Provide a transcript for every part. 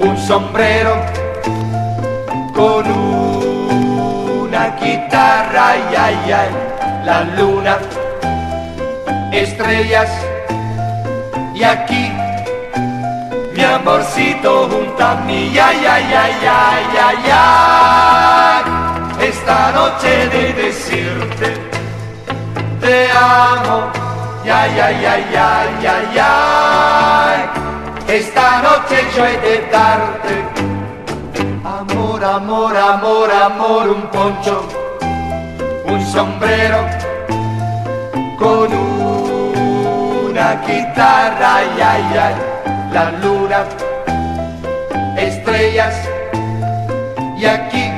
un sombrero con una guitarra, ay, ay, la luna, estrellas y aquí mi amorcito junto a mí, ay, ay, ay, ay, ay, ay, esta noche de decirte te amo, ay, ay, ay, ay, ay, ay, esta noche yo he de darte amor, amor, amor, amor, un poncho, un sombrero con una guitarra, ay, ay, ay, la luna, estrellas y aquí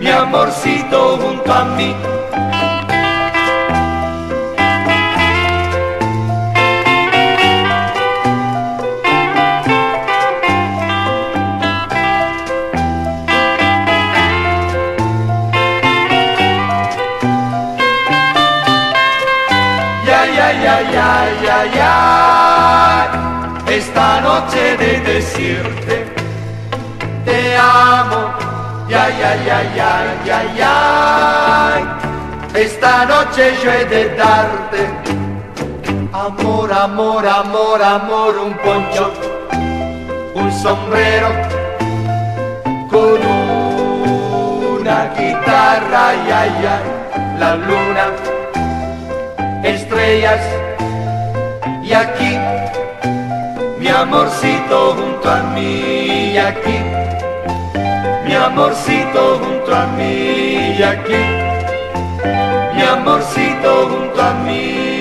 mi amorcito junto a mí. Esta noche de decirte te amo. Ya, ya, ya, ya, ya, ya. Esta noche yo he de darte amor, amor, amor, amor, un poncho, un sombrero con una guitarra, ay, ay, la luna estrellas. Y aquí mi amorcito junto a mí. Y aquí mi amorcito junto a mí. Y aquí mi amorcito junto a mí